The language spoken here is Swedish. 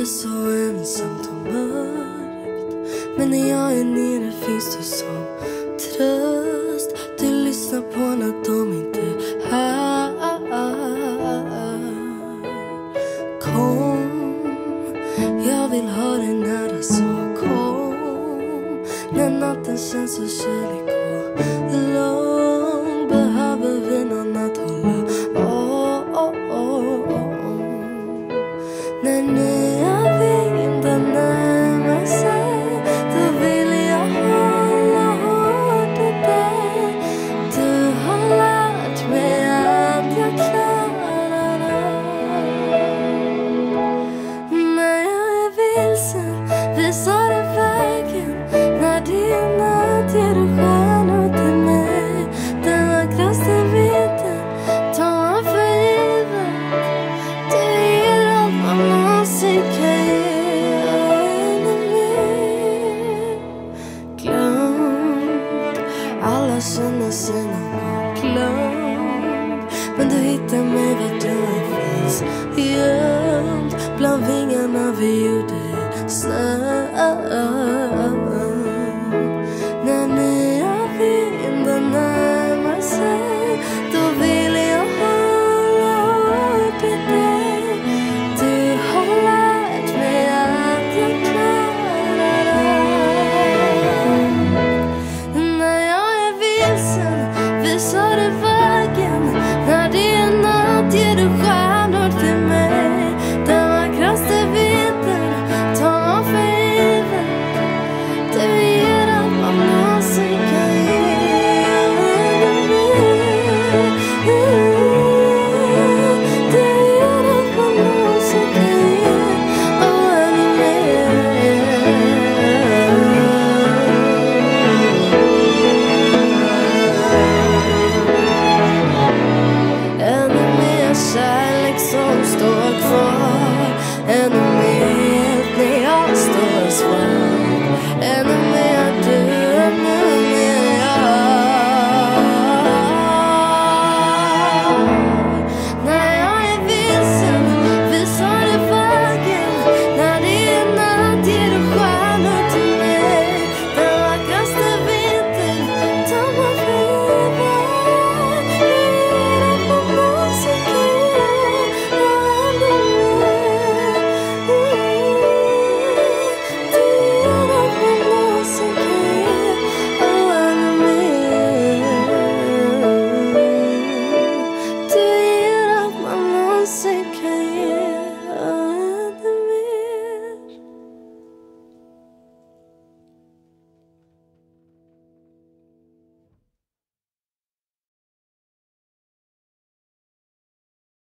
det så ensamt och mörkt. Men när jag är nere finns du som tröst. Du lyssnar på när de inte är här. Kom, jag vill ha dig nära så kom. När natten känns så kylig alla känner sig någon glömd. Men du hittar mig var du än finns gömd. Bland vingarna vi gjorde snö. out of